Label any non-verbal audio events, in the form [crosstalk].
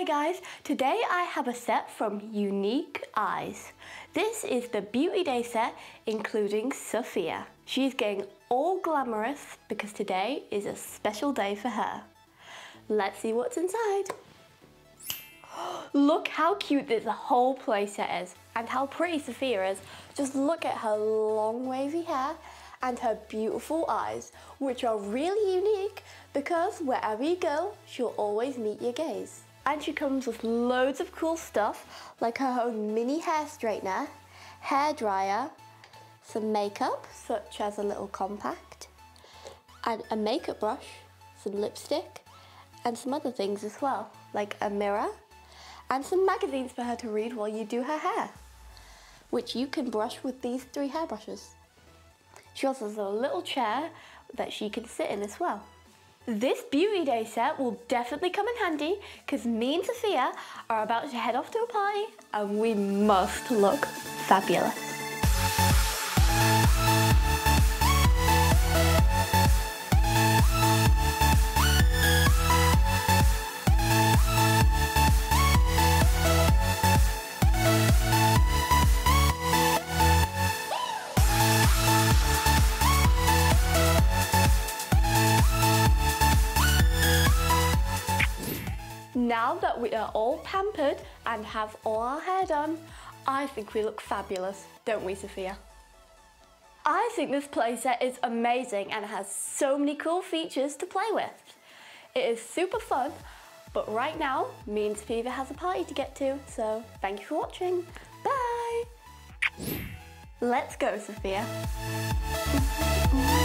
Hi guys, today I have a set from Unique Eyes. This is the Beauty Day set including Sophia. She's getting all glamorous because today is a special day for her. Let's see what's inside. [gasps] Look how cute this whole playset is and how pretty Sophia is. Just look at her long wavy hair and her beautiful eyes, which are really unique because wherever you go, she'll always meet your gaze. And she comes with loads of cool stuff, like her own mini hair straightener, hair dryer, some makeup, such as a little compact, and a makeup brush, some lipstick, and some other things as well, like a mirror, and some magazines for her to read while you do her hair, which you can brush with these three hairbrushes. She also has a little chair that she can sit in as well. This Beauty Day set will definitely come in handy because me and Sophia are about to head off to a party and we must look fabulous. Now that we are all pampered and have all our hair done, I think we look fabulous, don't we, Sophia? I think this playset is amazing and has so many cool features to play with. It is super fun, but right now, me and Sophia has a party to get to, so thank you for watching. Bye! Let's go, Sophia. [laughs]